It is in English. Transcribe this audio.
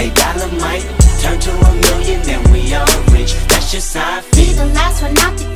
Turn to a million, then we all rich. That's just how I feel. Be the last one out to